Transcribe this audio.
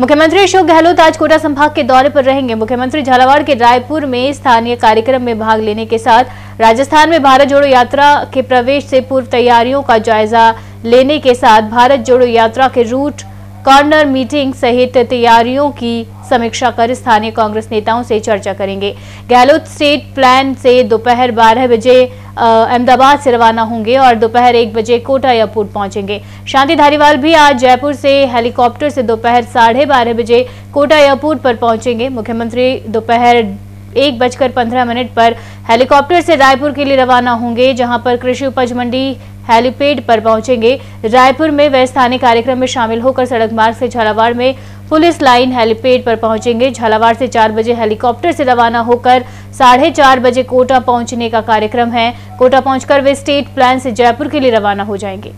मुख्यमंत्री अशोक गहलोत आज कोटा संभाग के दौरे पर रहेंगे। मुख्यमंत्री झालावाड़ के रायपुर में स्थानीय कार्यक्रम में भाग लेने के साथ राजस्थान में भारत जोड़ो यात्रा के प्रवेश से पूर्व तैयारियों का जायजा लेने के साथ भारत जोड़ो यात्रा के रूट कॉर्नर मीटिंग सहित तैयारियों की समीक्षा कर स्थानीय कांग्रेस नेताओं से चर्चा करेंगे। गहलोत स्टेट प्लान से दोपहर बारह बजे अहमदाबाद से रवाना होंगे और दोपहर एक बजे कोटा एयरपोर्ट पहुँचेंगे। शांति धारीवाल भी आज जयपुर से हेलीकॉप्टर से दोपहर साढ़े बारह बजे कोटा एयरपोर्ट पर पहुँचेंगे। मुख्यमंत्री दोपहर एक बजकर पंद्रह मिनट पर हेलीकॉप्टर से रायपुर के लिए रवाना होंगे, जहाँ पर कृषि उपज मंडी हेलीपेड पर पहुँचेंगे। रायपुर में वह स्थानीय कार्यक्रम में शामिल होकर सड़क मार्ग से झालावाड़ में पुलिस लाइन हेलीपेड पर पहुँचेंगे। झालावाड़ से चार बजे हेलीकॉप्टर से रवाना होकर साढ़े चार बजे कोटा पहुँचने का कार्यक्रम है। कोटा पहुंचकर वे स्टेट प्लान से जयपुर के लिए रवाना हो जाएँगे।